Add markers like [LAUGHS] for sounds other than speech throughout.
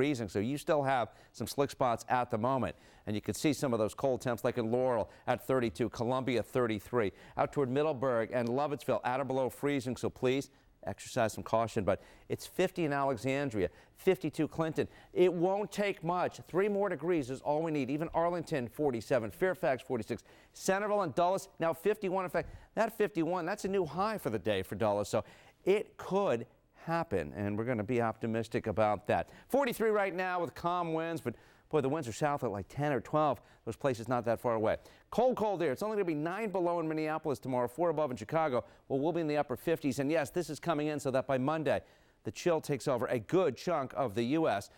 freezing, so you still have some slick spots at the moment. And you can see some of those cold temps like in Laurel at 32, Columbia 33, out toward Middleburg and Lovettsville at or below freezing, so please exercise some caution. But it's 50 in Alexandria, 52 Clinton. It won't take much. Three more degrees is all we need. Even Arlington 47, Fairfax 46, Centreville and Dulles now 51. In fact, that 51, that's a new high for the day for Dulles. So it could happen, and we're going to be optimistic about that. 43 right now with calm winds, but boy, the winds are south at like 10 or 12. Those places not that far away. Cold, cold air. It's only going to be 9 below in Minneapolis tomorrow, 4 above in Chicago. Well, we'll be in the upper 50s, and yes, this is coming in so that by Monday, the chill takes over a good chunk of the U.S.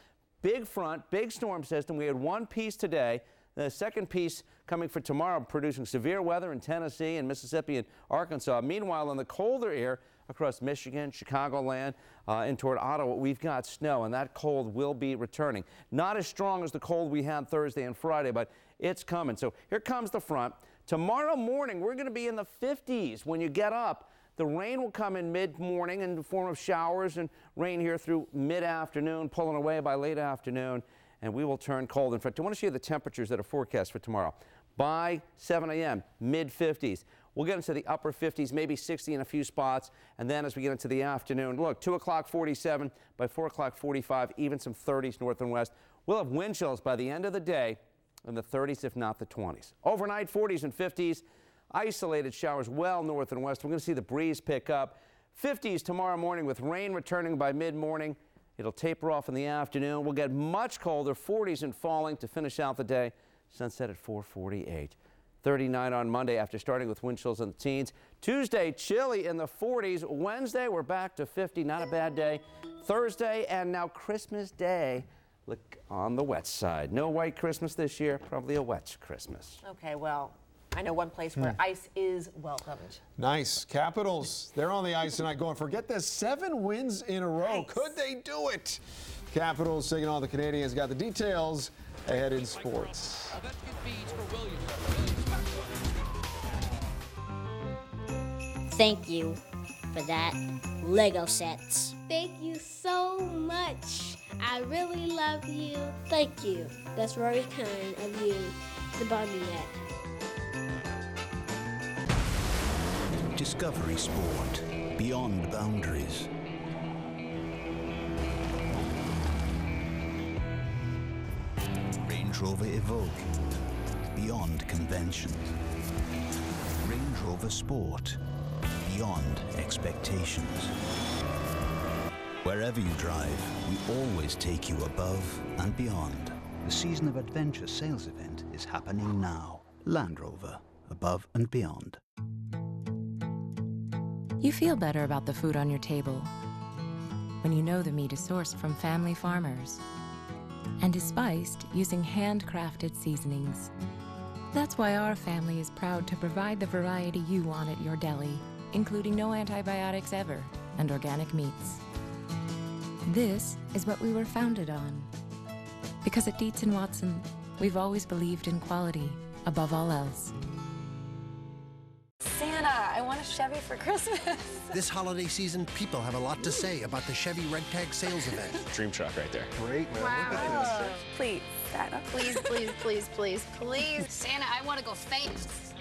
Big front, big storm system. We had one piece today. The second piece coming for tomorrow, producing severe weather in Tennessee and Mississippi and Arkansas. Meanwhile, in the colder air across Michigan, Chicagoland, uh, and toward Ottawa, we've got snow, and that cold will be returning. Not as strong as the cold we had Thursday and Friday, but it's coming. So here comes the front. Tomorrow morning, we're going to be in the 50s when you get up. The rain will come in mid-morning in the form of showers and rain here through mid-afternoon, pulling away by late afternoon and we will turn cold. In fact, I want to show you the temperatures that are forecast for tomorrow. By 7 a.m., mid 50s. We'll get into the upper 50s, maybe 60 in a few spots. And then as we get into the afternoon, look, 2 o'clock 47, by 4 o'clock 45, even some 30s north and west. We'll have wind chills by the end of the day in the 30s, if not the 20s. Overnight 40s and 50s. Isolated showers well north and west. We're going to see the breeze pick up. 50s tomorrow morning with rain returning by mid morning. It'll taper off in the afternoon. We'll get much colder, 40s and falling to finish out the day. Sunset at 448. 39 on Monday after starting with wind chills in the teens. Tuesday, chilly in the 40s. Wednesday, we're back to 50. Not a bad day. Thursday and now Christmas Day. Look on the wet side. No white Christmas this year. Probably a wet Christmas. Okay, well, I know one place where hmm. ice is welcomed. Nice. Capitals, they're on the ice tonight going, forget this, seven wins in a row. Nice. Could they do it? Capitals taking on the Canadiens. Got the details ahead in sports. Thank you for that Lego sets. Thank you so much. I really love you. Thank you. That's very kind of you to buy Discovery Sport. Beyond boundaries. Range Rover Evoque. Beyond convention. Range Rover Sport. Beyond expectations. Wherever you drive, we always take you above and beyond. The Season of Adventure sales event is happening now. Land Rover. Above and beyond. You feel better about the food on your table when you know the meat is sourced from family farmers and is spiced using handcrafted seasonings. That's why our family is proud to provide the variety you want at your deli, including no antibiotics ever and organic meats. This is what we were founded on. Because at Dietz and Watson, we've always believed in quality above all else. Santa, I want a Chevy for Christmas. [LAUGHS] This holiday season, people have a lot to say about the Chevy Red Tag sales event. [LAUGHS] Dream truck right there. Great, man. Wow. Please, Santa. Please, please, please, please, please. [LAUGHS] Santa, I want to go fast.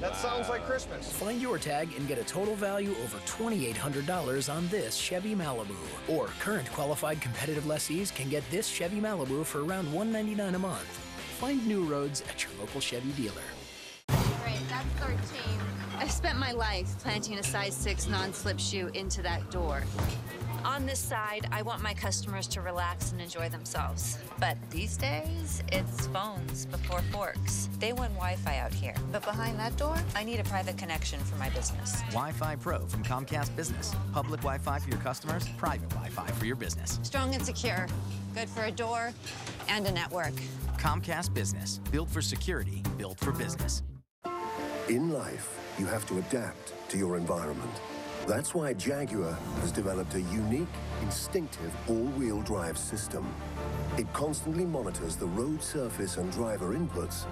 That sounds like Christmas. Find your tag and get a total value over $2,800 on this Chevy Malibu. Or current qualified competitive lessees can get this Chevy Malibu for around 199 a month. Find new roads at your local Chevy dealer. That's 13. I spent my life planting a size 6 non-slip shoe into that door. On this side, I want my customers to relax and enjoy themselves. But these days, it's phones before forks. They want Wi Fi out here. But behind that door, I need a private connection for my business. Wi Fi Pro from Comcast Business. Public Wi Fi for your customers, private Wi Fi for your business. Strong and secure. Good for a door and a network. Comcast Business. Built for security, built for business. In life, you have to adapt to your environment. That's why Jaguar has developed a unique, instinctive all-wheel drive system. It constantly monitors the road surface and driver inputs